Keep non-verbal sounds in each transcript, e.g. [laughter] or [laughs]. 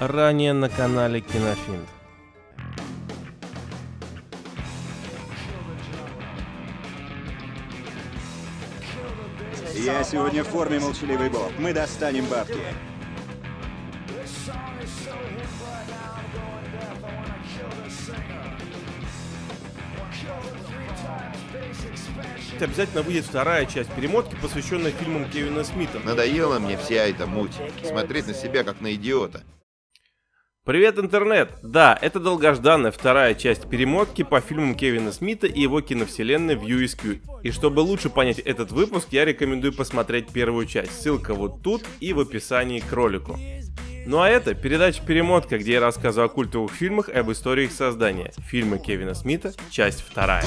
Ранее на канале Кинофильм. Я сегодня в форме молчаливый бог. Мы достанем бабки. Обязательно выйдет вторая часть перемотки, посвященная фильмам Кевина Смита. Надоела мне вся эта муть. Смотреть на себя как на идиота. Привет, интернет! Да, это долгожданная вторая часть перемотки по фильмам Кевина Смита и его киновселенной в USQ. И чтобы лучше понять этот выпуск, я рекомендую посмотреть первую часть. Ссылка вот тут и в описании к ролику. Ну а это передача «Перемотка», где я рассказываю о культовых фильмах и об истории их создания. Фильмы Кевина Смита, часть вторая.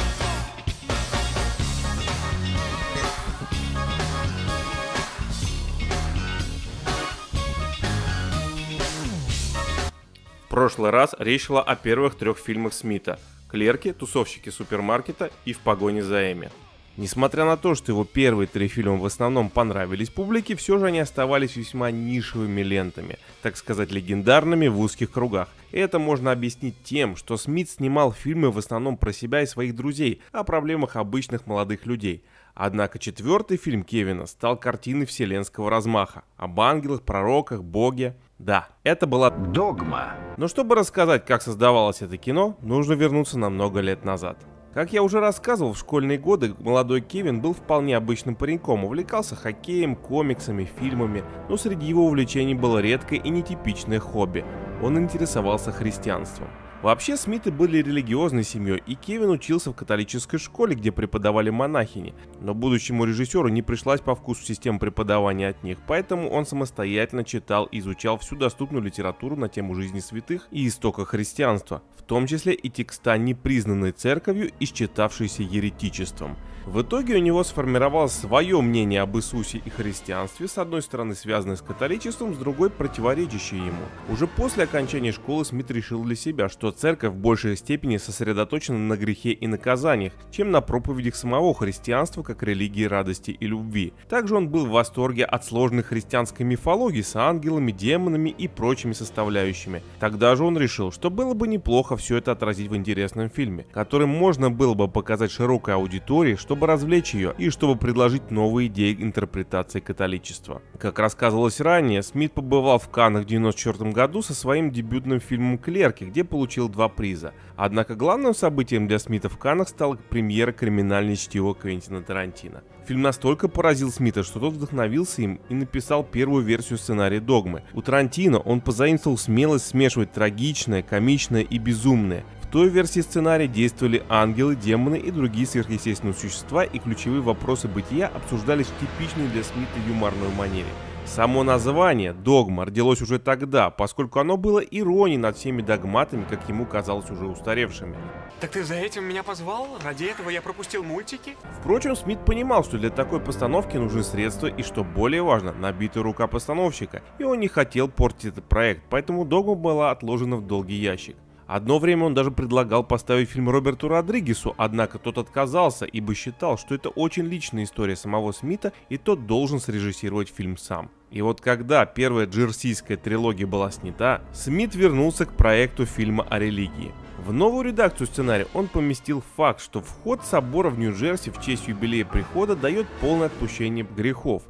Прошлый раз речь шла о первых трех фильмах Смита «Клерки», «Тусовщики супермаркета» и «В погоне за Эми». Несмотря на то, что его первые три фильма в основном понравились публике, все же они оставались весьма нишевыми лентами, так сказать, легендарными в узких кругах. И это можно объяснить тем, что Смит снимал фильмы в основном про себя и своих друзей, о проблемах обычных молодых людей. Однако четвертый фильм Кевина стал картиной вселенского размаха, об ангелах, пророках, боге. Да, это была Догма. но чтобы рассказать, как создавалось это кино, нужно вернуться на много лет назад. Как я уже рассказывал, в школьные годы молодой Кевин был вполне обычным пареньком, увлекался хоккеем, комиксами, фильмами, но среди его увлечений было редкое и нетипичное хобби. Он интересовался христианством. Вообще, Смиты были религиозной семьей, и Кевин учился в католической школе, где преподавали монахини. Но будущему режиссеру не пришлась по вкусу система преподавания от них, поэтому он самостоятельно читал и изучал всю доступную литературу на тему жизни святых и истока христианства, в том числе и текста, не признанные церковью и считавшиеся еретичеством. В итоге у него сформировалось свое мнение об Иисусе и христианстве, с одной стороны связанное с католичеством, с другой противоречащее ему. Уже после окончания школы Смит решил для себя, что церковь в большей степени сосредоточена на грехе и наказаниях, чем на проповедях самого христианства как религии радости и любви. Также он был в восторге от сложной христианской мифологии с ангелами, демонами и прочими составляющими. Тогда же он решил, что было бы неплохо все это отразить в интересном фильме, который можно было бы показать широкой аудитории, чтобы развлечь ее и чтобы предложить новые идеи интерпретации католичества. Как рассказывалось ранее, Смит побывал в Каннах в 1994 году со своим дебютным фильмом «Клерки», где получил два приза. Однако главным событием для Смита в Каннах стала премьера криминальной чтива Квентина Тарантино. Фильм настолько поразил Смита, что тот вдохновился им и написал первую версию сценария «Догмы». У Тарантино он позаимствовал смелость смешивать трагичное, комичное и безумное. В той версии сценария действовали ангелы, демоны и другие сверхъестественные существа, и ключевые вопросы бытия обсуждались в типичной для Смита юморной манере. Само название «Догма» родилось уже тогда, поскольку оно было иронией над всеми догматами, как ему казалось уже устаревшими. Так ты за этим меня позвал? Ради этого я пропустил мультики? Впрочем, Смит понимал, что для такой постановки нужны средства и, что более важно, набитая рука постановщика, и он не хотел портить этот проект, поэтому «Догма» была отложена в долгий ящик. Одно время он даже предлагал поставить фильм Роберту Родригесу, однако тот отказался, ибо считал, что это очень личная история самого Смита, и тот должен срежиссировать фильм сам. И вот когда первая джерсийская трилогия была снята, Смит вернулся к проекту фильма о религии. В новую редакцию сценария он поместил факт, что вход собора в Нью-Джерси в честь юбилея прихода дает полное отпущение грехов.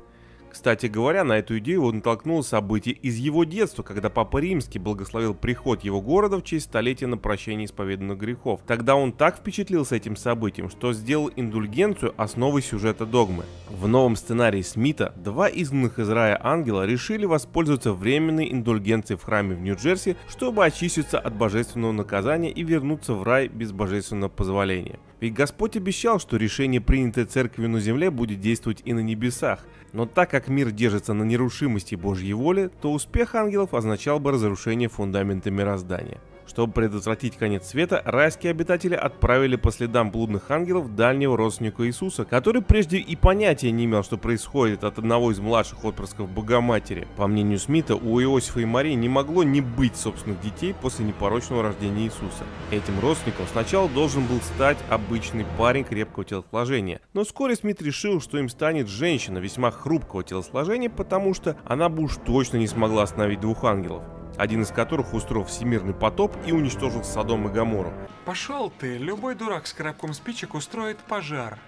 Кстати говоря, на эту идею он натолкнул события из его детства, когда Папа Римский благословил приход его города в честь столетия на прощение исповеданных грехов. Тогда он так впечатлился этим событием, что сделал индульгенцию основой сюжета догмы. В новом сценарии Смита два изгнанных из рая ангела решили воспользоваться временной индульгенцией в храме в Нью-Джерси, чтобы очиститься от божественного наказания и вернуться в рай без божественного позволения. Ведь Господь обещал, что решение, принятое церковью на земле, будет действовать и на небесах. Но так как мир держится на нерушимости Божьей воли, то успех ангелов означал бы разрушение фундамента мироздания. Чтобы предотвратить конец света, райские обитатели отправили по следам блудных ангелов дальнего родственника Иисуса, который прежде и понятия не имел, что происходит от одного из младших отпрысков Богоматери. По мнению Смита, у Иосифа и Марии не могло не быть собственных детей после непорочного рождения Иисуса. Этим родственником сначала должен был стать обычный парень крепкого телосложения, но вскоре Смит решил, что им станет женщина весьма хрупкого телосложения, потому что она бы уж точно не смогла остановить двух ангелов. Один из которых устроил всемирный потоп и уничтожил Содом и Гамору. Пошел ты, любой дурак с коробком спичек устроит пожар.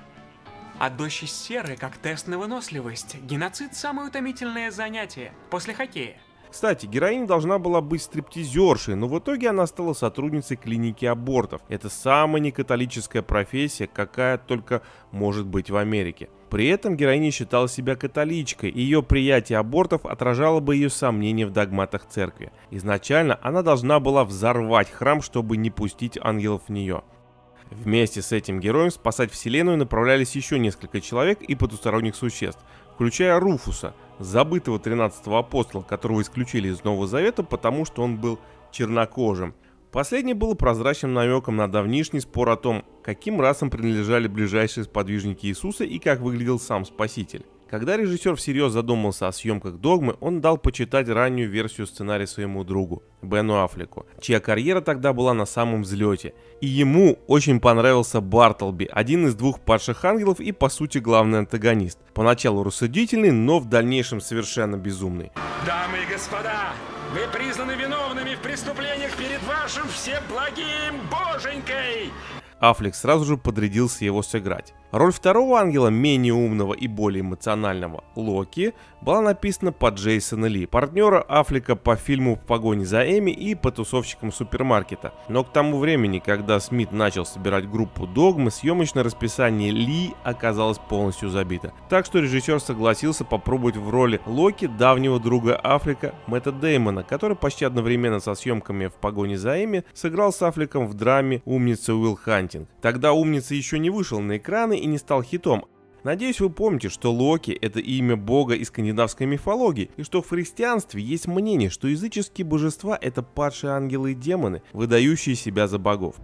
А дождь из серы, как тест на выносливость. Геноцид – самое утомительное занятие после хоккея. Кстати, героиня должна была быть стриптизершей, но в итоге она стала сотрудницей клиники абортов. Это самая некатолическая профессия, какая только может быть в Америке. При этом героиня считала себя католичкой, и ее приятие абортов отражало бы ее сомнения в догматах церкви. Изначально она должна была взорвать храм, чтобы не пустить ангелов в нее. Вместе с этим героем спасать вселенную направлялись еще несколько человек и потусторонних существ, включая Руфуса, забытого 13-го апостола, которого исключили из Нового Завета, потому что он был чернокожим. Последнее было прозрачным намеком на давнишний спор о том, каким расам принадлежали ближайшие сподвижники Иисуса и как выглядел сам Спаситель. Когда режиссер всерьез задумался о съемках «Догмы», он дал почитать раннюю версию сценария своему другу, Бену Аффлеку, чья карьера тогда была на самом взлете. И ему очень понравился Бартлби, один из двух падших ангелов и, по сути, главный антагонист. Поначалу рассудительный, но в дальнейшем совершенно безумный. Дамы и господа, вы признаны виновными в преступлениях перед вашим всеблагим боженькой! Аффлек сразу же подрядился его сыграть. Роль второго ангела, менее умного и более эмоционального, Локи, была написана по Джейсона Ли, партнера Аффлека по фильму «В погоне за Эми» и по тусовщикам супермаркета. Но к тому времени, когда Смит начал собирать группу Догмы, съемочное расписание Ли оказалось полностью забито. Так что режиссер согласился попробовать в роли Локи давнего друга Аффлека Мэтта Деймона, который почти одновременно со съемками «В погоне за Эми» сыграл с Аффлеком в драме «Умница Уилл Хантинг». Тогда «Умница» еще не вышел на экраны и не стал хитом. Надеюсь, вы помните, что Локи – это имя бога из скандинавской мифологии, и что в христианстве есть мнение, что языческие божества – это падшие ангелы и демоны, выдающие себя за богов.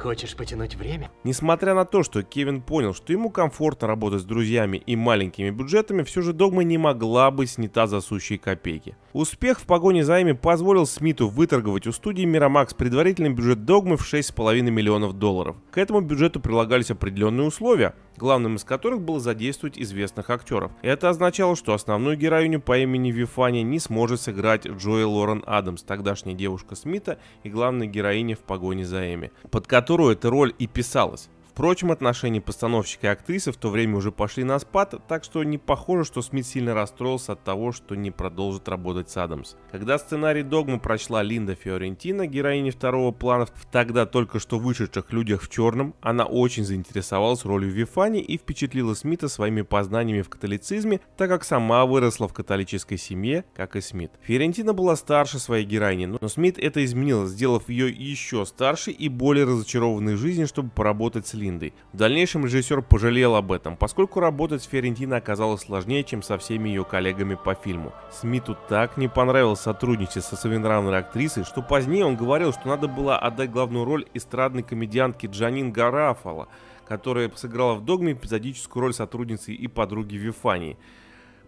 Хочешь потянуть время? Несмотря на то, что Кевин понял, что ему комфортно работать с друзьями и маленькими бюджетами, все же Догма не могла быть снята за сущие копейки. Успех в погоне за ими позволил Смиту выторговать у студии Miramax предварительный бюджет Догмы в 6,5 миллионов долларов. К этому бюджету прилагались определенные условия, главным из которых было задействовать известных актеров. Это означало, что основную героиню по имени Вифания не сможет сыграть Джои Лорен Адамс, тогдашняя девушка Смита и главная героиня в погоне за Эми, под которую эта роль и писалась. Впрочем, отношения постановщика и актрисы в то время уже пошли на спад, так что не похоже, что Смит сильно расстроился от того, что не продолжит работать с Адамс. Когда сценарий Догмы прочла Линда Фиорентина, героиня второго плана в тогда только что вышедших «Людях в черном», она очень заинтересовалась ролью Вифани и впечатлила Смита своими познаниями в католицизме, так как сама выросла в католической семье, как и Смит. Фиорентина была старше своей героини, но Смит это изменил, сделав ее еще старше и более разочарованной в жизни, чтобы поработать с Линдой. В дальнейшем режиссер пожалел об этом, поскольку работать с Фиорентино оказалось сложнее, чем со всеми ее коллегами по фильму. Смиту так не понравилось сотрудничать со своенравной актрисой, что позднее он говорил, что надо было отдать главную роль эстрадной комедиантке Джанин Гарафала, которая сыграла в «Догме» эпизодическую роль сотрудницы и подруги Вифании.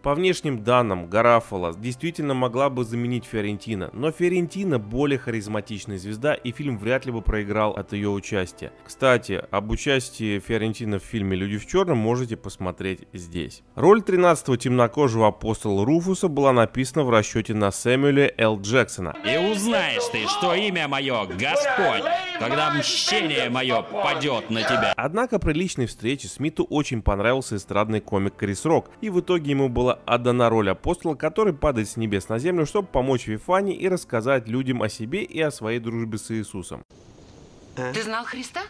По внешним данным, Гарафала действительно могла бы заменить Фиорентина, но Фиорентина более харизматичная звезда, и фильм вряд ли бы проиграл от ее участия. Кстати, об участии Фиорентина в фильме «Люди в черном» можете посмотреть здесь. Роль 13-го темнокожего апостола Руфуса была написана в расчете на Сэмюэля Л. Джексона. И узнаешь ты, что имя мое Господь, когда мщение мое падет на тебя. Однако при личной встрече Смиту очень понравился эстрадный комик Крис Рок, и в итоге ему была отдана роль апостола, который падает с небес на землю, чтобы помочь Вифане и рассказать людям о себе и о своей дружбе с Иисусом. Ты знал Христа?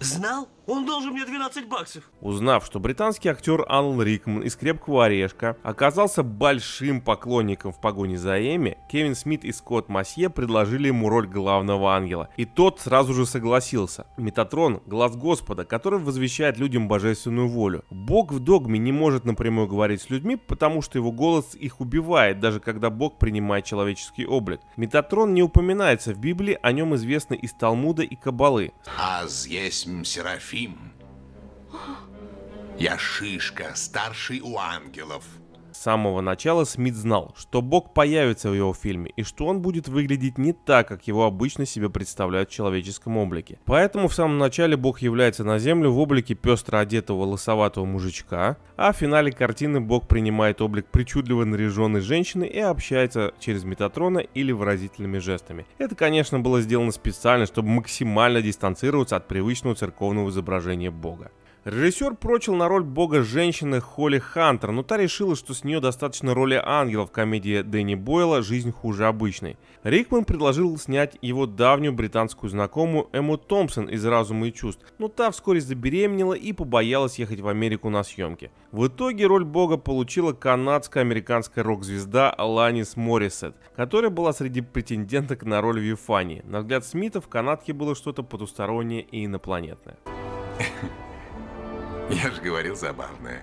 Знал? Он должен мне 12 баксов. Узнав, что британский актер Алан Рикман из «Крепкого орешка» оказался большим поклонником в погоне за Эми, Кевин Смит и Скотт Масье предложили ему роль главного ангела. И тот сразу же согласился. Метатрон — глаз Господа, который возвещает людям божественную волю. Бог в догме не может напрямую говорить с людьми, потому что его голос их убивает, даже когда Бог принимает человеческий облик. Метатрон не упоминается в Библии, о нем известно из Талмуда и Кабалы. Аз есть Серафим. Я Шишка, старший у ангелов. С самого начала Смит знал, что Бог появится в его фильме и что он будет выглядеть не так, как его обычно себе представляют в человеческом облике. Поэтому в самом начале Бог является на землю в облике пестро одетого лысоватого мужичка, а в финале картины Бог принимает облик причудливо наряженной женщины и общается через Метатрона или выразительными жестами. Это, конечно, было сделано специально, чтобы максимально дистанцироваться от привычного церковного изображения Бога. Режиссер прочил на роль бога женщины Холли Хантер, но та решила, что с нее достаточно роли ангела в комедии Дэнни Бойла «Жизнь хуже обычной». Рикман предложил снять его давнюю британскую знакомую Эмму Томпсон из «Разума и чувств», но та вскоре забеременела и побоялась ехать в Америку на съемки. В итоге роль бога получила канадско-американская рок-звезда Ланис Моррисет, которая была среди претенденток на роль Вифании. На взгляд Смита в канадке было что-то потустороннее и инопланетное. [laughs] Я же говорил, забавное.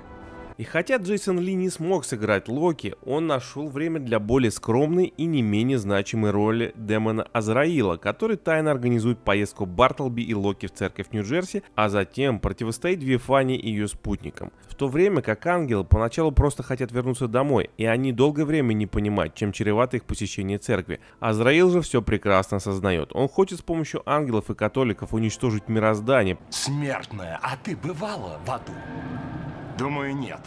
И хотя Джейсон Ли не смог сыграть Локи, он нашел время для более скромной и не менее значимой роли демона Азраила, который тайно организует поездку Бартлби и Локи в церковь Нью-Джерси, а затем противостоит Вифане и ее спутникам. В то время как ангелы поначалу просто хотят вернуться домой, и они долгое время не понимают, чем чревато их посещение церкви. Азраил же все прекрасно осознает. Он хочет с помощью ангелов и католиков уничтожить мироздание. Смертная, а ты бывала в аду? Думаю, нет.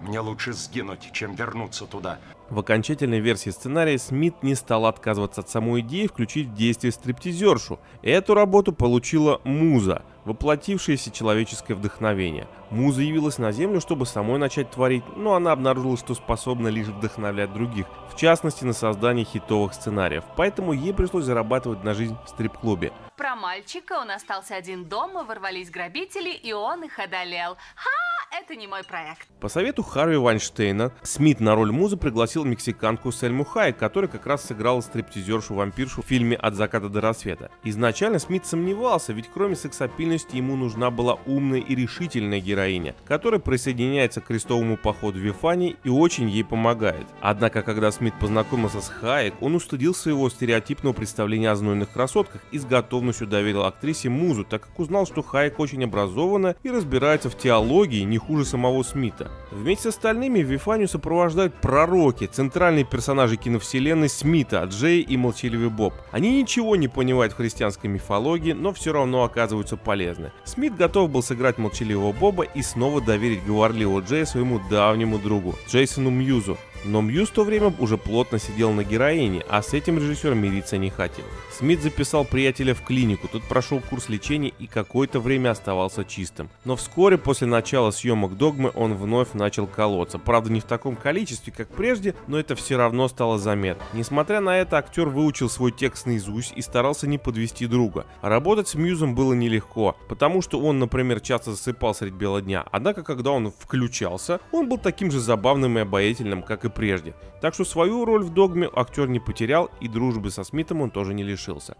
Мне лучше сгинуть, чем вернуться туда. В окончательной версии сценария Смит не стал отказываться от самой идеи включить в действие стриптизершу. Эту работу получила Муза, воплотившееся человеческое вдохновение. Муза явилась на Землю, чтобы самой начать творить, но она обнаружила, что способна лишь вдохновлять других, в частности на создание хитовых сценариев, поэтому ей пришлось зарабатывать на жизнь в стрип-клубе. Про мальчика он остался один дома, ворвались грабители, и он их одолел. Ха! Это не мой проект. По совету Харви Вайнштейна, Смит на роль музы пригласил мексиканку Сельму Хай, которая как раз сыграла стриптизершу-вампиршу в фильме «От заката до рассвета». Изначально Смит сомневался, ведь кроме сексапильности ему нужна была умная и решительная героиня, которая присоединяется к крестовому походу Вифани и очень ей помогает. Однако, когда Смит познакомился с Хайек, он устыдил своего стереотипного представления о знойных красотках и с готовностью доверил актрисе музу, так как узнал, что Хайек очень образована и разбирается в теологии не хуже самого Смита. Вместе с остальными Вифанию сопровождают пророки, центральные персонажи киновселенной Смита, Джей и Молчаливый Боб. Они ничего не понимают в христианской мифологии, но все равно оказываются полезны. Смит готов был сыграть Молчаливого Боба и снова доверить говорливого Джея своему давнему другу, Джейсону Мьюзу, но Мьюз в то время уже плотно сидел на героине, а с этим режиссер мириться не хотел. Смит записал приятеля в клинику, тот прошел курс лечения и какое-то время оставался чистым. Но вскоре после начала съемок «Догмы» он вновь начал колоться. Правда, не в таком количестве, как прежде, но это все равно стало заметно. Несмотря на это, актер выучил свой текст наизусть и старался не подвести друга. работать с Мьюзом было нелегко, потому что он, например, часто засыпал средь бела дня. Однако, когда он включался, он был таким же забавным и обаятельным, как и прежде. Так что свою роль в «Догме» актер не потерял, и дружбы со Смитом он тоже не лишился.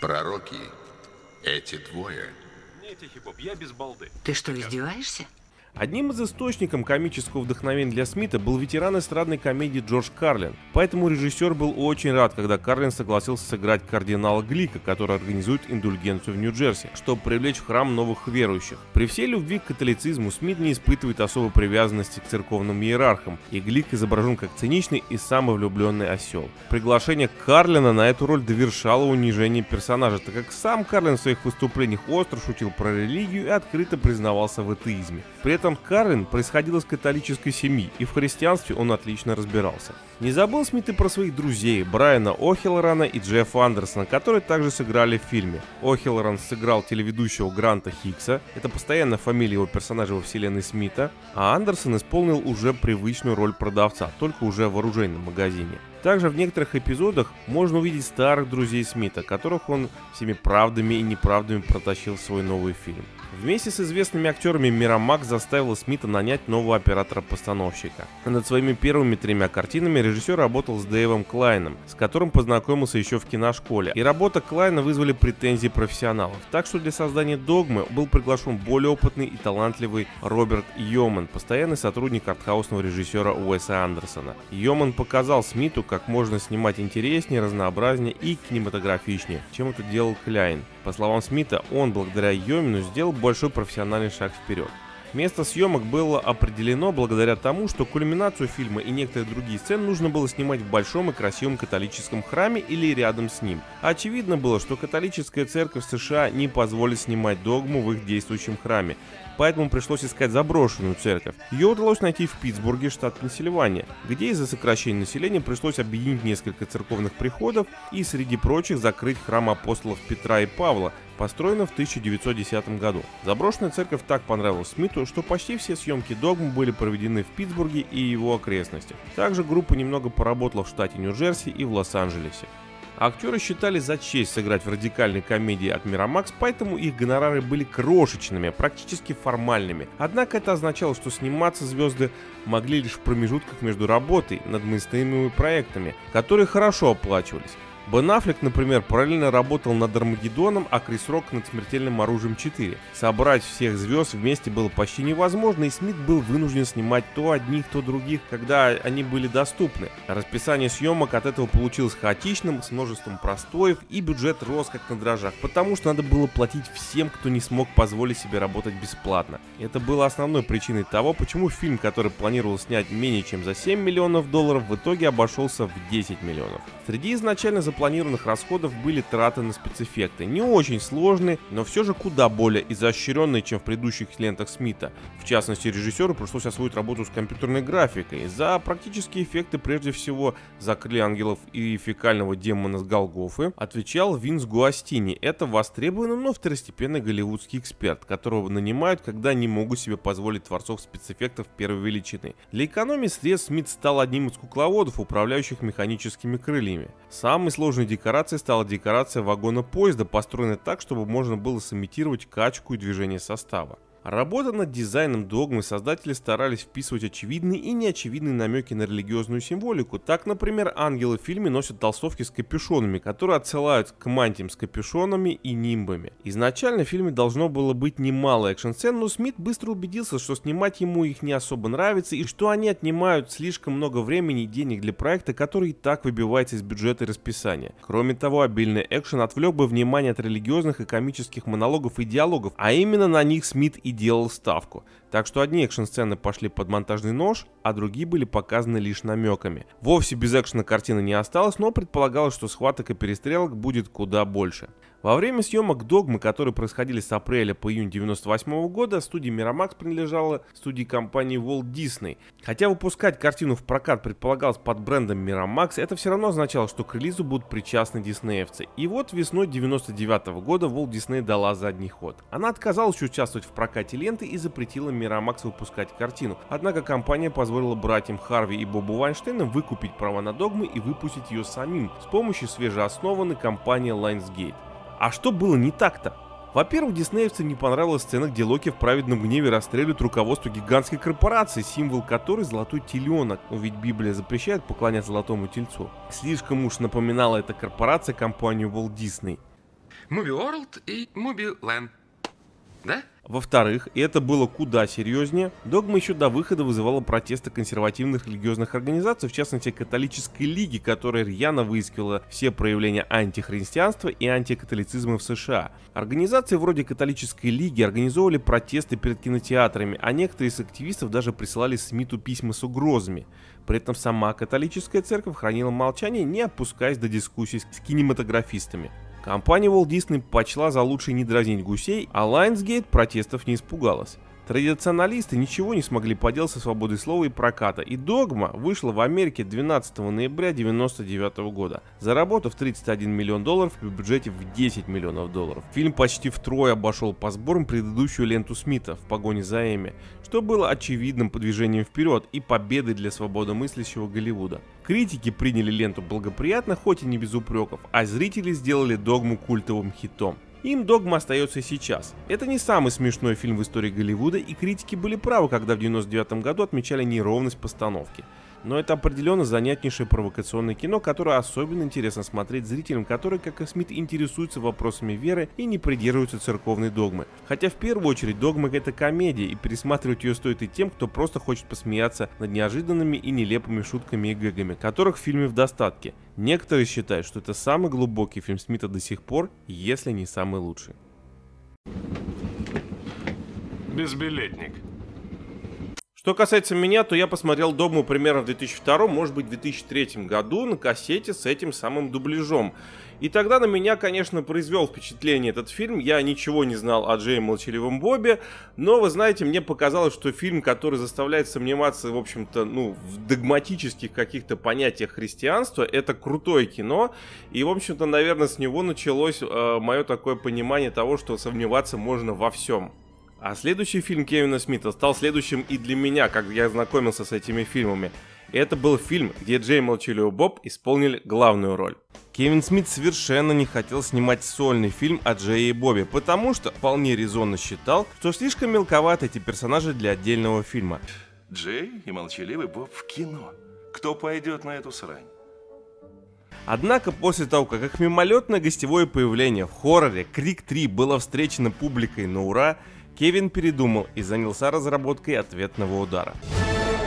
Пророки, эти двое. Не, тихий Боб, я без балды. Ты что, издеваешься? Одним из источников комического вдохновения для Смита был ветеран эстрадной комедии Джордж Карлин, поэтому режиссер был очень рад, когда Карлин согласился сыграть кардинала Глика, который организует индульгенцию в Нью-Джерси, чтобы привлечь в храм новых верующих. При всей любви к католицизму Смит не испытывает особой привязанности к церковным иерархам, и Глик изображен как циничный и самовлюбленный осел. Приглашение Карлина на эту роль довершало унижение персонажа, так как сам Карлин в своих выступлениях остро шутил про религию и открыто признавался в атеизме. При этом Карен происходил из католической семьи, и в христианстве он отлично разбирался. Не забыл Смит и про своих друзей Брайана О'Хиллорана и Джеффа Андерсона, которые также сыграли в фильме. О'Хиллоран сыграл телеведущего Гранта Хикса, это постоянная фамилия его персонажа во вселенной Смита, а Андерсон исполнил уже привычную роль продавца, только уже в оружейном магазине. Также в некоторых эпизодах можно увидеть старых друзей Смита, которых он всеми правдами и неправдами протащил в свой новый фильм. Вместе с известными актерами Мирамак заставила Смита нанять нового оператора-постановщика. Над своими первыми тремя картинами режиссер работал с Дэйвом Клайном, с которым познакомился еще в киношколе, и работа Клайна вызвали претензии профессионалов. Так что для создания «Догмы» был приглашен более опытный и талантливый Роберт Йоман, постоянный сотрудник артхаусного режиссера Уэса Андерсона. Йоман показал Смиту, как можно снимать интереснее, разнообразнее и кинематографичнее, чем это делал Кляйн. По словам Смита, он благодаря Йомину сделал большой профессиональный шаг вперед. Место съемок было определено благодаря тому, что кульминацию фильма и некоторые другие сцены нужно было снимать в большом и красивом католическом храме или рядом с ним. Очевидно было, что католическая церковь США не позволит снимать догму в их действующем храме, поэтому пришлось искать заброшенную церковь. Ее удалось найти в Питтсбурге, штат Пенсильвания, где из-за сокращения населения пришлось объединить несколько церковных приходов и, среди прочих, закрыть храм апостолов Петра и Павла, построенный в 1910 году. Заброшенная церковь так понравилась Смиту, что почти все съемки догм были проведены в Питтсбурге и его окрестностях. Также группа немного поработала в штате Нью-Джерси и в Лос-Анджелесе. Актеры считали за честь сыграть в радикальной комедии от Miramax, поэтому их гонорары были крошечными, практически формальными. Однако это означало, что сниматься звезды могли лишь в промежутках между работой над мыслимыми проектами, которые хорошо оплачивались. Бен Аффлек, например, параллельно работал над Армагеддоном, а Крис Рок над Смертельным оружием 4. Собрать всех звезд вместе было почти невозможно, и Смит был вынужден снимать то одних, то других, когда они были доступны. Расписание съемок от этого получилось хаотичным, с множеством простоев, и бюджет рос как на дрожжах, потому что надо было платить всем, кто не смог позволить себе работать бесплатно. Это было основной причиной того, почему фильм, который планировал снять менее чем за 7 миллионов долларов, в итоге обошелся в 10 миллионов. Среди изначально запланированных расходов были траты на спецэффекты. Не очень сложные, но все же куда более изощренные, чем в предыдущих лентах Смита. В частности, режиссеру пришлось освоить работу с компьютерной графикой. За практические эффекты прежде всего закрыли ангелов и фекального демона с Голгофы отвечал Винс Гуастини. Это востребованный, но второстепенный голливудский эксперт, которого нанимают, когда не могут себе позволить творцов спецэффектов первой величины. Для экономии средств Смит стал одним из кукловодов, управляющих механическими крыльями время. Самой сложной декорацией стала декорация вагона поезда, построенная так, чтобы можно было сымитировать качку и движение состава. Работа над дизайном догмы создатели старались вписывать очевидные и неочевидные намеки на религиозную символику. Так, например, ангелы в фильме носят толстовки с капюшонами, которые отсылают к мантиям с капюшонами и нимбами. Изначально в фильме должно было быть немало экшн-сцен, но Смит быстро убедился, что снимать ему их не особо нравится и что они отнимают слишком много времени и денег для проекта, который и так выбивается из бюджета и расписания. Кроме того, обильный экшен отвлек бы внимание от религиозных и комических монологов и диалогов, а именно на них Смит и делал ставку. Так что одни экшн-сцены пошли под монтажный нож, а другие были показаны лишь намеками. Вовсе без экшена картины не осталось, но предполагалось, что схваток и перестрелок будет куда больше. Во время съемок «Догмы», которые происходили с апреля по июнь 98 года, студия Miramax принадлежала студии компании Walt Disney. Хотя выпускать картину в прокат предполагалось под брендом Miramax, это все равно означало, что к релизу будут причастны диснеевцы. И вот весной 99 года Walt Disney дала задний ход. Она отказалась участвовать в прокате ленты и запретила Miramax выпускать картину. Однако компания позволила братьям Харви и Бобу Вайнштейнам выкупить права на догмы и выпустить ее самим с помощью свежеоснованной компании Lionsgate. А что было не так-то? Во-первых, диснеевцам не понравилась сцена, где Локи в праведном гневе расстреливает руководство гигантской корпорации, символ которой золотой теленок, но ведь Библия запрещает поклоняться золотому тельцу. Слишком уж напоминала эта корпорация компанию Walt Disney. Movie World и Movie Land. Да? Во-вторых, и это было куда серьезнее, догма еще до выхода вызывала протесты консервативных религиозных организаций, в частности католической лиги, которая рьяно выискивала все проявления антихристианства и антикатолицизма в США. Организации вроде католической лиги организовывали протесты перед кинотеатрами, а некоторые из активистов даже присылали Смиту письма с угрозами. При этом сама католическая церковь хранила молчание, не опускаясь до дискуссий с кинематографистами. Компания Walt Disney почла за лучшее не дразнить гусей, а Lionsgate протестов не испугалась. Традиционалисты ничего не смогли поделать со свободой слова и проката, и «Догма» вышла в Америке 12 ноября 1999 года, заработав 31 миллион долларов при бюджете в 10 миллионов долларов. Фильм почти втрое обошел по сборам предыдущую ленту Смита «В погоне за Эми», что было очевидным подвижением вперед и победой для свободомыслящего Голливуда. Критики приняли ленту благоприятно, хоть и не без упреков, а зрители сделали «Догму» культовым хитом. Им «Догма» остается и сейчас. Это не самый смешной фильм в истории Голливуда, и критики были правы, когда в 1999 году отмечали неровность постановки но это определенно занятнейшее провокационное кино, которое особенно интересно смотреть зрителям, которые, как и Смит, интересуются вопросами веры и не придерживаются церковной догмы. Хотя в первую очередь догма это комедия, и пересматривать ее стоит и тем, кто просто хочет посмеяться над неожиданными и нелепыми шутками и гэгами, которых в фильме в достатке. Некоторые считают, что это самый глубокий фильм Смита до сих пор, если не самый лучший. Безбилетник. Что касается меня, то я посмотрел «Догму» примерно в 2002, может быть, в 2003 году на кассете с этим самым дубляжом. И тогда на меня, конечно, произвел впечатление этот фильм. Я ничего не знал о Джее Молчаливом Бобе, но, вы знаете, мне показалось, что фильм, который заставляет сомневаться, в общем-то, ну, в догматических каких-то понятиях христианства, это крутое кино. И, в общем-то, наверное, с него началось э, мое такое понимание того, что сомневаться можно во всем. А следующий фильм Кевина Смита стал следующим и для меня, как я знакомился с этими фильмами. И это был фильм, где Джей Молчаливый Боб исполнили главную роль. Кевин Смит совершенно не хотел снимать сольный фильм о Джее и Бобе, потому что вполне резонно считал, что слишком мелковаты эти персонажи для отдельного фильма. Джей и молчаливый Боб в кино. Кто пойдет на эту срань? Однако после того, как их мимолетное гостевое появление в хорроре «Крик 3» было встречено публикой на ура, Кевин передумал и занялся разработкой ответного удара.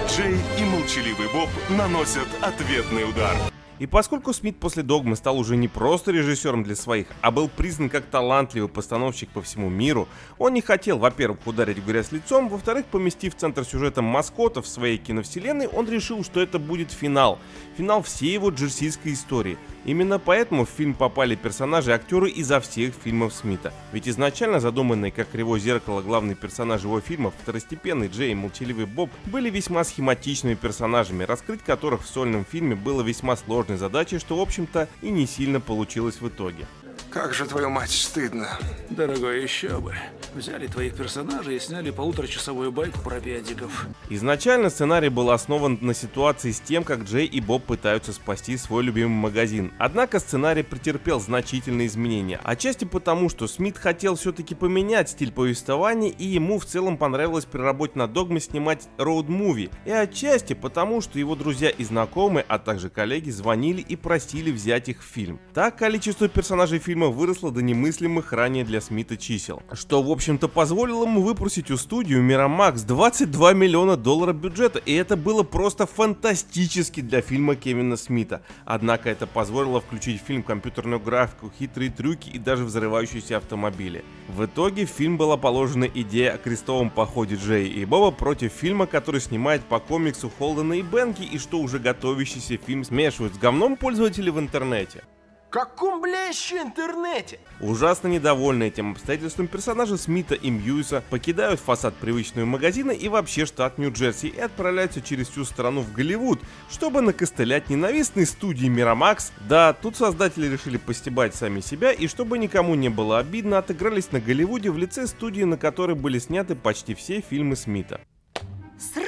Джей и молчаливый Боб наносят ответный удар. И поскольку Смит после «Догмы» стал уже не просто режиссером для своих, а был признан как талантливый постановщик по всему миру, он не хотел, во-первых, ударить в грязь лицом, во-вторых, поместив в центр сюжета маскота в своей киновселенной, он решил, что это будет финал. Финал всей его джерсийской истории. Именно поэтому в фильм попали персонажи и актеры изо всех фильмов Смита. Ведь изначально задуманные как Кривое Зеркало главные персонажи его фильмов, второстепенный Джей и Молчаливый Боб, были весьма схематичными персонажами, раскрыть которых в сольном фильме было весьма сложной задачей, что в общем-то и не сильно получилось в итоге. Как же твою мать стыдно. Дорогой, еще бы. Взяли твоих персонажей и сняли полуторачасовую байку про педиков. Изначально сценарий был основан на ситуации с тем, как Джей и Боб пытаются спасти свой любимый магазин. Однако сценарий претерпел значительные изменения. Отчасти потому, что Смит хотел все-таки поменять стиль повествования и ему в целом понравилось при работе над догмой снимать роуд-муви. И отчасти потому, что его друзья и знакомые, а также коллеги звонили и просили взять их в фильм. Так количество персонажей фильма выросло до немыслимых ранее для Смита чисел. Что, в общем-то, позволило ему выпросить у студии Miramax 22 миллиона долларов бюджета, и это было просто фантастически для фильма Кевина Смита. Однако это позволило включить в фильм компьютерную графику, хитрые трюки и даже взрывающиеся автомобили. В итоге в фильм была положена идея о крестовом походе Джей и Боба против фильма, который снимает по комиксу Холдена и Бенки и что уже готовящийся фильм смешивают с говном пользователей в интернете каком, бля, еще интернете? Ужасно недовольны этим обстоятельством персонажи Смита и Мьюиса покидают фасад привычного магазина и вообще штат Нью-Джерси и отправляются через всю страну в Голливуд, чтобы накостылять ненавистной студии Miramax. Да, тут создатели решили постебать сами себя и чтобы никому не было обидно, отыгрались на Голливуде в лице студии, на которой были сняты почти все фильмы Смита.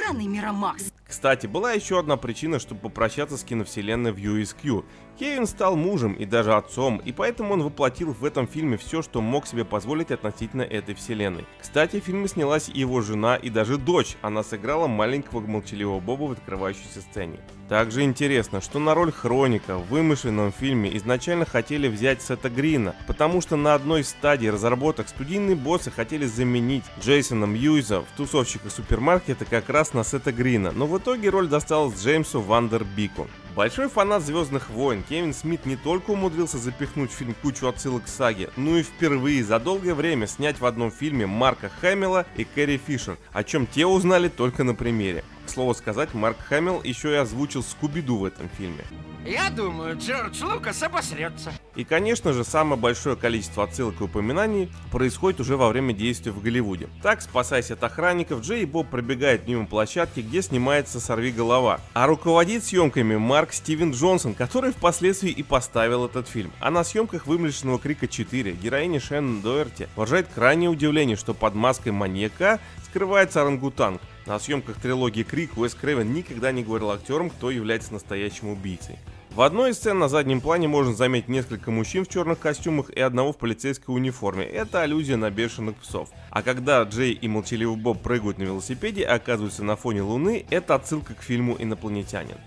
Сраный Миромакс. Кстати, была еще одна причина, чтобы попрощаться с киновселенной в USQ. Кевин стал мужем и даже отцом, и поэтому он воплотил в этом фильме все, что мог себе позволить относительно этой вселенной. Кстати, в фильме снялась его жена и даже дочь, она сыграла маленького молчаливого Боба в открывающейся сцене. Также интересно, что на роль Хроника в вымышленном фильме изначально хотели взять Сета Грина, потому что на одной из стадий разработок студийные боссы хотели заменить Джейсона Мьюиза в тусовщика супермаркета как раз на Сета Грина, но в итоге роль досталась Джеймсу Вандербику. Большой фанат Звездных войн, Кевин Смит не только умудрился запихнуть в фильм кучу отсылок к саге, но и впервые за долгое время снять в одном фильме Марка Хэмилла и Кэрри Фишер, о чем те узнали только на примере. К слову сказать, Марк Хэмилл еще и озвучил Скуби-Ду в этом фильме. Я думаю, Джордж Лукас обосрется. И, конечно же, самое большое количество отсылок и упоминаний происходит уже во время действия в Голливуде. Так, спасаясь от охранников, Джей и Боб пробегает мимо площадки, где снимается «Сорви голова». А руководит съемками Марк Стивен Джонсон, который впоследствии и поставил этот фильм. А на съемках «Вымышленного крика 4» героиня Шеннон Доерти выражает крайнее удивление, что под маской маньяка скрывается орангутанг. На съемках трилогии Крик Уэс Крэвен никогда не говорил актерам, кто является настоящим убийцей. В одной из сцен на заднем плане можно заметить несколько мужчин в черных костюмах и одного в полицейской униформе. Это аллюзия на бешеных псов. А когда Джей и молчаливый Боб прыгают на велосипеде и оказываются на фоне Луны, это отсылка к фильму «Инопланетянин».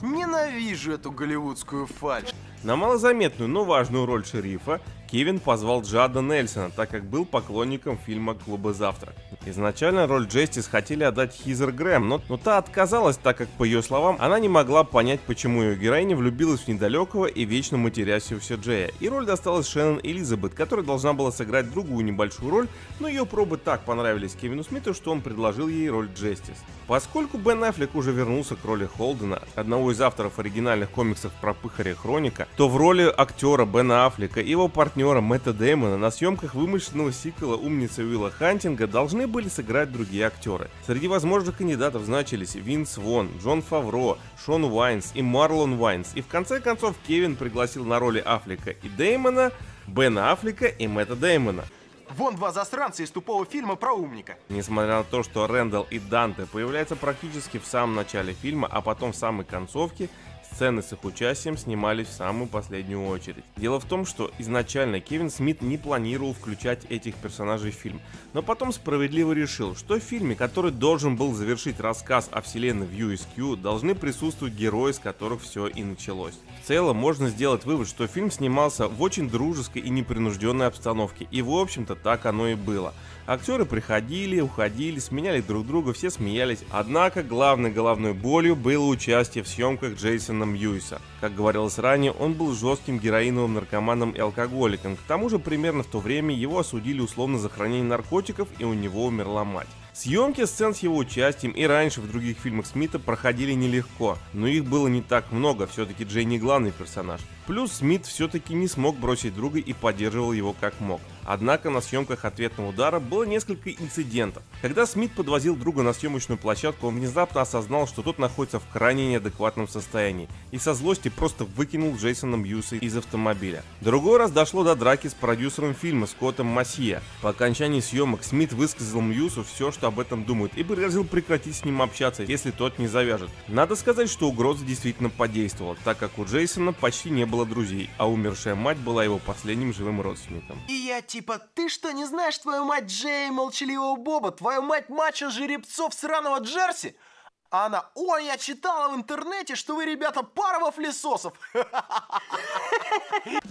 Ненавижу эту голливудскую фальшь. На малозаметную, но важную роль шерифа Кевин позвал Джада Нельсона, так как был поклонником фильма «Клуба завтрак». Изначально роль Джестис хотели отдать Хизер Грэм, но, но та отказалась, так как, по ее словам, она не могла понять, почему ее героиня влюбилась в недалекого и вечно матерящегося Джея. И роль досталась Шеннон Элизабет, которая должна была сыграть другую небольшую роль, но ее пробы так понравились Кевину Смиту, что он предложил ей роль Джестис. Поскольку Бен Аффлек уже вернулся к роли Холдена, одного из авторов оригинальных комиксов про пыхаря Хроника, то в роли актера Бена Аффлека и его партнера Мэтта Дэймона на съемках вымышленного сиквела «Умницы Уилла Хантинга» должны были сыграть другие актеры. Среди возможных кандидатов значились Винс Вон, Джон Фавро, Шон Уайнс и Марлон Уайнс, и в конце концов Кевин пригласил на роли Аффлека и Дэймона Бена Аффлека и Мэтта Дэймона. Вон два засранца из тупого фильма про умника. Несмотря на то, что Рэндалл и Данте появляются практически в самом начале фильма, а потом в самой концовке, Сцены с их участием снимались в самую последнюю очередь. Дело в том, что изначально Кевин Смит не планировал включать этих персонажей в фильм, но потом справедливо решил, что в фильме, который должен был завершить рассказ о вселенной в USQ, должны присутствовать герои, с которых все и началось. В целом можно сделать вывод, что фильм снимался в очень дружеской и непринужденной обстановке, и в общем-то так оно и было. Актеры приходили, уходили, сменяли друг друга, все смеялись. Однако главной головной болью было участие в съемках Джейсона Мьюиса. Как говорилось ранее, он был жестким героиновым наркоманом и алкоголиком. К тому же примерно в то время его осудили условно за хранение наркотиков и у него умерла мать. Съемки сцен с его участием и раньше в других фильмах Смита проходили нелегко, но их было не так много, все-таки Джей не главный персонаж. Плюс Смит все-таки не смог бросить друга и поддерживал его как мог. Однако на съемках ответного удара было несколько инцидентов. Когда Смит подвозил друга на съемочную площадку, он внезапно осознал, что тот находится в крайне неадекватном состоянии, и со злости просто выкинул Джейсона Мьюса из автомобиля. Другой раз дошло до драки с продюсером фильма Скоттом Массия. По окончании съемок Смит высказал Мьюсу все, что об этом думает, и пригрозил прекратить с ним общаться, если тот не завяжет. Надо сказать, что угроза действительно подействовала, так как у Джейсона почти не было друзей, а умершая мать была его последним живым родственником. И я типа, ты что, не знаешь твою мать Джей, молчаливого Боба, твою мать мачо жеребцов сраного Джерси? А она, ой, я читала в интернете, что вы, ребята, пара флесосов. [laughs]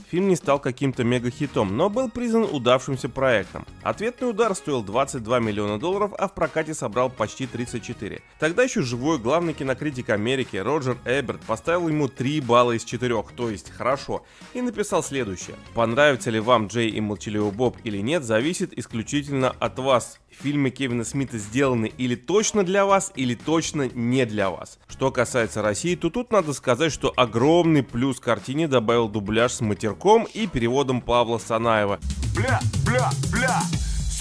Фильм не стал каким-то мега-хитом, но был признан удавшимся проектом. Ответный удар стоил 22 миллиона долларов, а в прокате собрал почти 34. Тогда еще живой главный кинокритик Америки Роджер Эберт поставил ему 3 балла из 4, то есть хорошо, и написал следующее. Понравится ли вам Джей и Молчаливый Боб или нет, зависит исключительно от вас. Фильмы Кевина Смита сделаны или точно для вас, или точно не для вас. Что касается России, то тут надо сказать, что огромный плюс картине добавил дубляж с матерком и переводом Павла Санаева. Бля, бля, бля!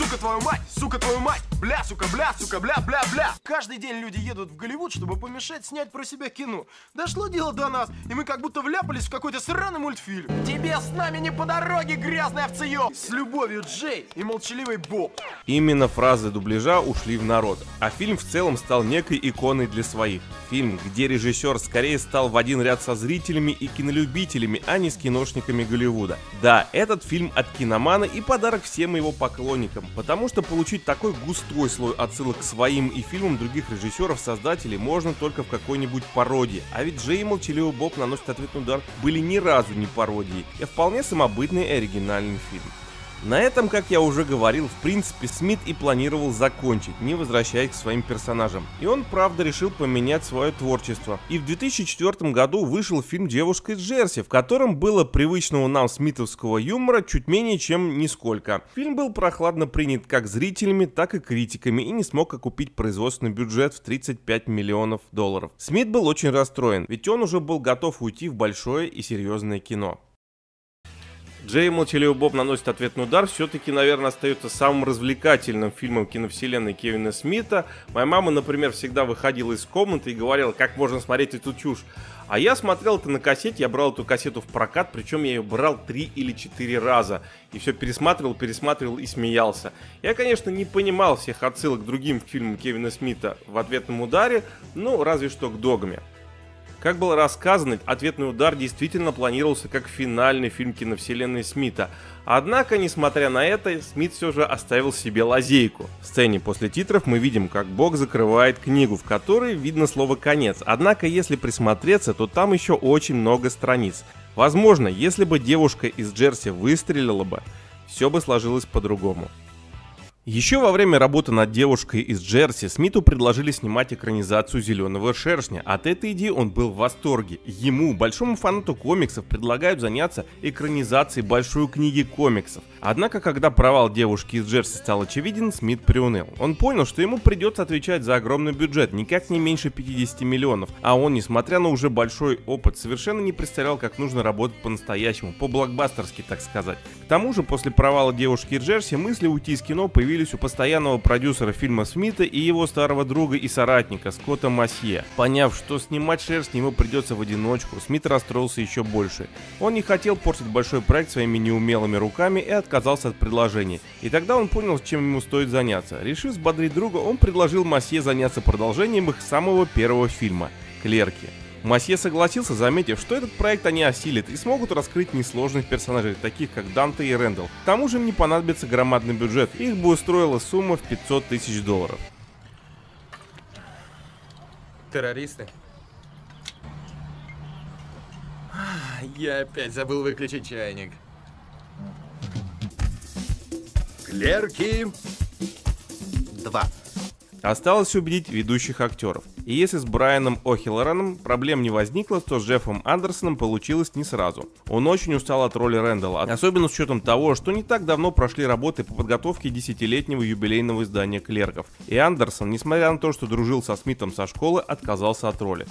Сука твою мать, сука твою мать, бля, сука, бля, сука, бля, бля, бля. Каждый день люди едут в Голливуд, чтобы помешать снять про себя кино. Дошло дело до нас, и мы как будто вляпались в какой-то сраный мультфильм. Тебе с нами не по дороге, грязный овцеё! С любовью, Джей и молчаливый Боб. Именно фразы дубляжа ушли в народ, а фильм в целом стал некой иконой для своих. Фильм, где режиссер скорее стал в один ряд со зрителями и кинолюбителями, а не с киношниками Голливуда. Да, этот фильм от киномана и подарок всем его поклонникам, потому что получить такой густой слой отсылок к своим и фильмам других режиссеров-создателей можно только в какой-нибудь пародии. А ведь Джей и Молчаливый Боб наносит ответный удар были ни разу не пародией, а вполне самобытный и оригинальный фильм. На этом, как я уже говорил, в принципе Смит и планировал закончить, не возвращаясь к своим персонажам. И он, правда, решил поменять свое творчество. И в 2004 году вышел фильм «Девушка из Джерси», в котором было привычного нам смитовского юмора чуть менее чем нисколько. Фильм был прохладно принят как зрителями, так и критиками и не смог окупить производственный бюджет в 35 миллионов долларов. Смит был очень расстроен, ведь он уже был готов уйти в большое и серьезное кино. Джей Молчаливый Боб наносит ответный удар, все-таки, наверное, остается самым развлекательным фильмом киновселенной Кевина Смита. Моя мама, например, всегда выходила из комнаты и говорила, как можно смотреть эту чушь. А я смотрел это на кассете, я брал эту кассету в прокат, причем я ее брал три или четыре раза. И все пересматривал, пересматривал и смеялся. Я, конечно, не понимал всех отсылок к другим фильмам Кевина Смита в ответном ударе, ну, разве что к догме. Как было рассказано, ответный удар действительно планировался как финальный фильм киновселенной Смита. Однако, несмотря на это, Смит все же оставил себе лазейку. В сцене после титров мы видим, как Бог закрывает книгу, в которой видно слово «конец». Однако, если присмотреться, то там еще очень много страниц. Возможно, если бы девушка из Джерси выстрелила бы, все бы сложилось по-другому. Еще во время работы над девушкой из Джерси Смиту предложили снимать экранизацию «Зеленого шершня». От этой идеи он был в восторге. Ему, большому фанату комиксов, предлагают заняться экранизацией большой книги комиксов. Однако, когда провал девушки из Джерси стал очевиден, Смит приуныл. Он понял, что ему придется отвечать за огромный бюджет, никак не меньше 50 миллионов, а он, несмотря на уже большой опыт, совершенно не представлял, как нужно работать по-настоящему, по-блокбастерски, так сказать. К тому же, после провала девушки из Джерси, мысли уйти из кино появились появились у постоянного продюсера фильма Смита и его старого друга и соратника Скотта Масье. Поняв, что снимать шерсть ему придется в одиночку, Смит расстроился еще больше. Он не хотел портить большой проект своими неумелыми руками и отказался от предложения. И тогда он понял, чем ему стоит заняться. Решив взбодрить друга, он предложил Масье заняться продолжением их самого первого фильма «Клерки». Масье согласился, заметив, что этот проект они осилят и смогут раскрыть несложных персонажей, таких как Данте и Рэндалл. К тому же им не понадобится громадный бюджет, их бы устроила сумма в 500 тысяч долларов. Террористы? Я опять забыл выключить чайник. Клерки. Два. Осталось убедить ведущих актеров. И если с Брайаном О'Хиллераном проблем не возникло, то с Джеффом Андерсоном получилось не сразу. Он очень устал от роли Рэндалла, особенно с учетом того, что не так давно прошли работы по подготовке десятилетнего юбилейного издания «Клерков». И Андерсон, несмотря на то, что дружил со Смитом со школы, отказался от роли.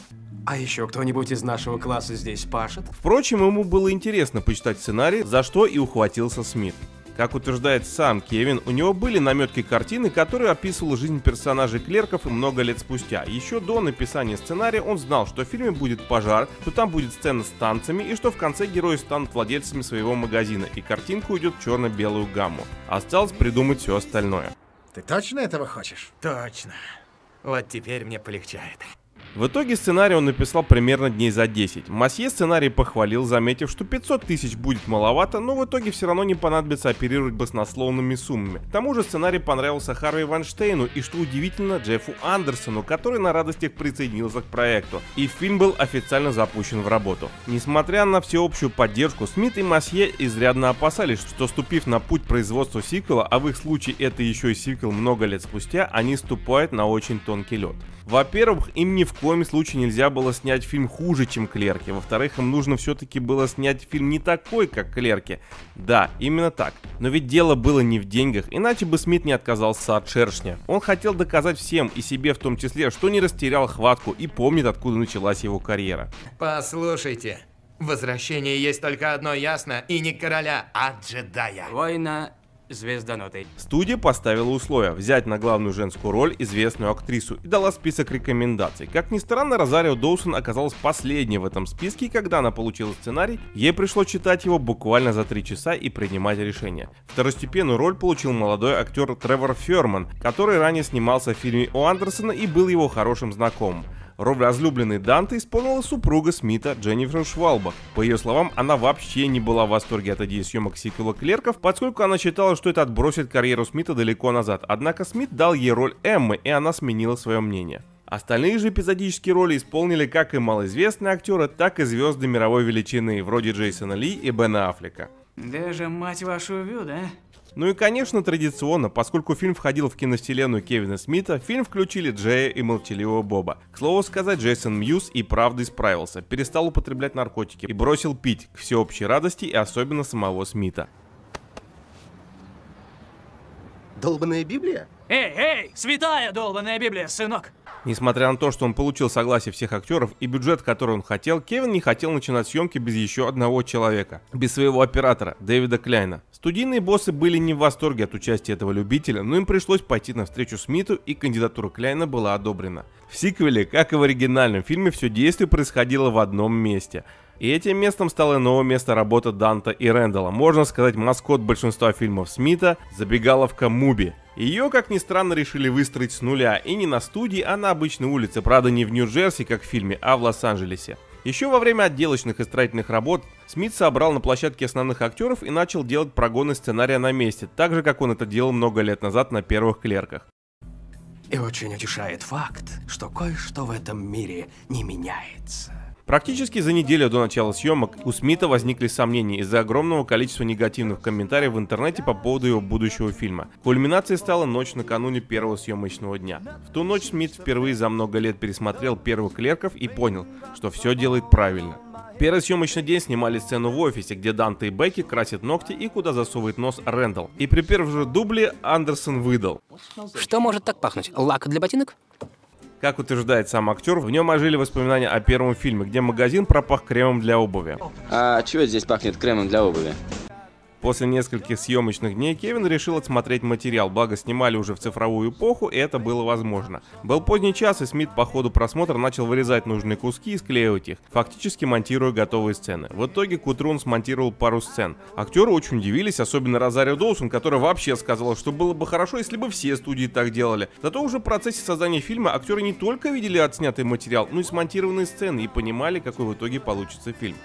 А еще кто-нибудь из нашего класса здесь пашет? Впрочем, ему было интересно почитать сценарий, за что и ухватился Смит. Как утверждает сам Кевин, у него были наметки картины, которые описывала жизнь персонажей клерков и много лет спустя. Еще до написания сценария он знал, что в фильме будет пожар, что там будет сцена с танцами и что в конце герои станут владельцами своего магазина, и картинка уйдет в черно-белую гамму. Осталось придумать все остальное. Ты точно этого хочешь? Точно. Вот теперь мне полегчает. В итоге сценарий он написал примерно дней за 10. Масье сценарий похвалил, заметив, что 500 тысяч будет маловато, но в итоге все равно не понадобится оперировать баснословными суммами. К тому же сценарий понравился Харви Ванштейну и, что удивительно, Джеффу Андерсону, который на радостях присоединился к проекту. И фильм был официально запущен в работу. Несмотря на всеобщую поддержку, Смит и Масье изрядно опасались, что ступив на путь производства сиквела, а в их случае это еще и сиквел много лет спустя, они ступают на очень тонкий лед. Во-первых, им ни в коем случае нельзя было снять фильм хуже, чем Клерки. Во-вторых, им нужно все-таки было снять фильм не такой, как Клерки. Да, именно так. Но ведь дело было не в деньгах, иначе бы Смит не отказался от шершня. Он хотел доказать всем, и себе в том числе, что не растерял хватку и помнит, откуда началась его карьера. Послушайте, возвращение есть только одно ясно, и не короля, а джедая. Война звездонотой. Студия поставила условия взять на главную женскую роль известную актрису и дала список рекомендаций. Как ни странно, Розарио Доусон оказалась последней в этом списке, и когда она получила сценарий, ей пришлось читать его буквально за три часа и принимать решение. Второстепенную роль получил молодой актер Тревор Ферман, который ранее снимался в фильме у Андерсона и был его хорошим знакомым. Роль разлюбленной Данте исполнила супруга Смита Дженнифер Швалбах. По ее словам, она вообще не была в восторге от идеи съемок сиквела Клерков, поскольку она считала, что это отбросит карьеру Смита далеко назад. Однако Смит дал ей роль Эммы, и она сменила свое мнение. Остальные же эпизодические роли исполнили как и малоизвестные актеры, так и звезды мировой величины, вроде Джейсона Ли и Бена Аффлека. Даже мать вашу вью, да? Ну и конечно традиционно, поскольку фильм входил в киновселенную Кевина Смита, фильм включили Джея и молчаливого Боба. К слову сказать, Джейсон Мьюз и правда исправился, перестал употреблять наркотики и бросил пить к всеобщей радости и особенно самого Смита. Долбаная Библия? Эй, эй, святая долбаная Библия, сынок! Несмотря на то, что он получил согласие всех актеров и бюджет, который он хотел, Кевин не хотел начинать съемки без еще одного человека. Без своего оператора, Дэвида Кляйна. Студийные боссы были не в восторге от участия этого любителя, но им пришлось пойти навстречу Смиту и кандидатура Кляйна была одобрена. В сиквеле, как и в оригинальном фильме, все действие происходило в одном месте. И этим местом стало новое место работы Данта и Рэндалла. Можно сказать, маскот большинства фильмов Смита – забегаловка Муби. Ее, как ни странно, решили выстроить с нуля, и не на студии, а на обычной улице, правда не в Нью-Джерси, как в фильме, а в Лос-Анджелесе. Еще во время отделочных и строительных работ Смит собрал на площадке основных актеров и начал делать прогоны сценария на месте, так же, как он это делал много лет назад на первых клерках. И очень утешает факт, что кое-что в этом мире не меняется. Практически за неделю до начала съемок у Смита возникли сомнения из-за огромного количества негативных комментариев в интернете по поводу его будущего фильма. Кульминацией стала ночь накануне первого съемочного дня. В ту ночь Смит впервые за много лет пересмотрел первых клерков и понял, что все делает правильно. Первый съемочный день снимали сцену в офисе, где Данте и Бекки красят ногти и куда засовывает нос Рэндалл. И при первом же дубле Андерсон выдал. Что может так пахнуть? Лак для ботинок? Как утверждает сам актер, в нем ожили воспоминания о первом фильме, где магазин пропах кремом для обуви. А чего здесь пахнет кремом для обуви? После нескольких съемочных дней Кевин решил отсмотреть материал, благо снимали уже в цифровую эпоху, и это было возможно. Был поздний час, и Смит по ходу просмотра начал вырезать нужные куски и склеивать их, фактически монтируя готовые сцены. В итоге к утру он смонтировал пару сцен. Актеры очень удивились, особенно Розарио Доусон, которая вообще сказала, что было бы хорошо, если бы все студии так делали. Зато уже в процессе создания фильма актеры не только видели отснятый материал, но и смонтированные сцены и понимали, какой в итоге получится фильм.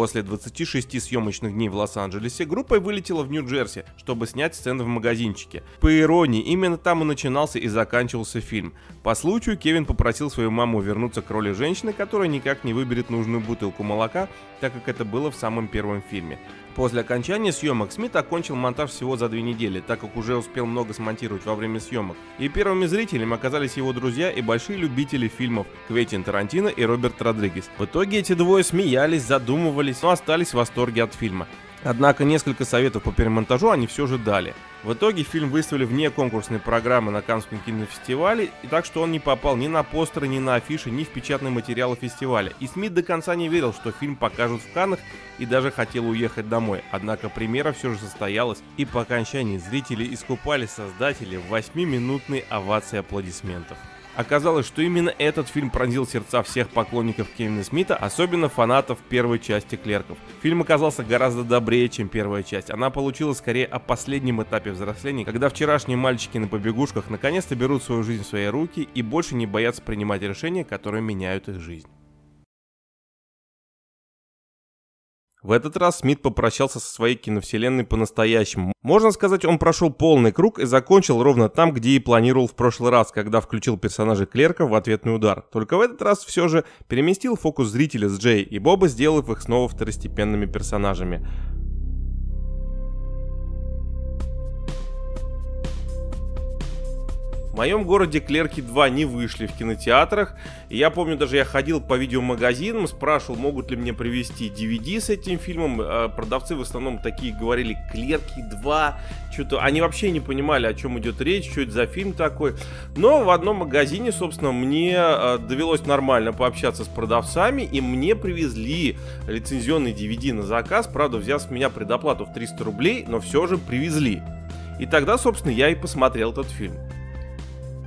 После 26 съемочных дней в Лос-Анджелесе группа вылетела в Нью-Джерси, чтобы снять сцены в магазинчике. По иронии, именно там и начинался и заканчивался фильм. По случаю Кевин попросил свою маму вернуться к роли женщины, которая никак не выберет нужную бутылку молока, так как это было в самом первом фильме. После окончания съемок Смит окончил монтаж всего за две недели, так как уже успел много смонтировать во время съемок. И первыми зрителями оказались его друзья и большие любители фильмов Квентин Тарантино и Роберт Родригес. В итоге эти двое смеялись, задумывались, но остались в восторге от фильма. Однако несколько советов по перемонтажу они все же дали. В итоге фильм выставили вне конкурсной программы на Каннском кинофестивале, и так что он не попал ни на постеры, ни на афиши, ни в печатные материалы фестиваля. И Смит до конца не верил, что фильм покажут в Каннах, и даже хотел уехать домой. Однако премьера все же состоялась, и по окончании зрители искупали создателей в 8-минутной овации аплодисментов. Оказалось, что именно этот фильм пронзил сердца всех поклонников Кевина Смита, особенно фанатов первой части «Клерков». Фильм оказался гораздо добрее, чем первая часть. Она получила скорее о последнем этапе взросления, когда вчерашние мальчики на побегушках наконец-то берут свою жизнь в свои руки и больше не боятся принимать решения, которые меняют их жизнь. В этот раз Смит попрощался со своей киновселенной по-настоящему. Можно сказать, он прошел полный круг и закончил ровно там, где и планировал в прошлый раз, когда включил персонажей Клерка в ответный удар. Только в этот раз все же переместил фокус зрителя с Джей и Боба, сделав их снова второстепенными персонажами. Моем городе Клерки 2 не вышли в кинотеатрах. И я помню, даже я ходил по видеомагазинам, спрашивал, могут ли мне привезти DVD с этим фильмом. А продавцы в основном такие говорили, Клерки 2, что-то... Они вообще не понимали, о чем идет речь, что это за фильм такой. Но в одном магазине, собственно, мне а, довелось нормально пообщаться с продавцами, и мне привезли лицензионный DVD на заказ. Правда, взяв с меня предоплату в 300 рублей, но все же привезли. И тогда, собственно, я и посмотрел этот фильм.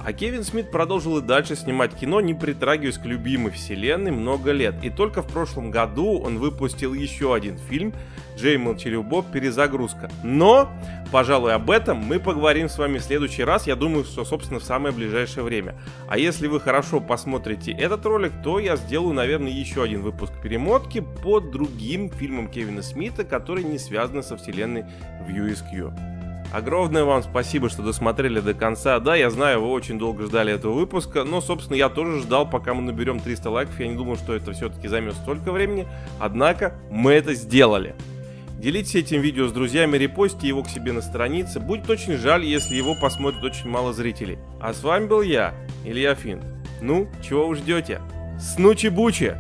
А Кевин Смит продолжил и дальше снимать кино, не притрагиваясь к любимой вселенной много лет. И только в прошлом году он выпустил еще один фильм «Джей Молчаливый Боб. Перезагрузка». Но, пожалуй, об этом мы поговорим с вами в следующий раз, я думаю, что, собственно, в самое ближайшее время. А если вы хорошо посмотрите этот ролик, то я сделаю, наверное, еще один выпуск перемотки по другим фильмам Кевина Смита, которые не связаны со вселенной в USQ. Огромное вам спасибо, что досмотрели до конца. Да, я знаю, вы очень долго ждали этого выпуска, но, собственно, я тоже ждал, пока мы наберем 300 лайков. Я не думал, что это все-таки займет столько времени. Однако, мы это сделали. Делитесь этим видео с друзьями, репостите его к себе на странице. Будет очень жаль, если его посмотрит очень мало зрителей. А с вами был я, Илья Финт. Ну, чего вы ждете? Снучи-бучи!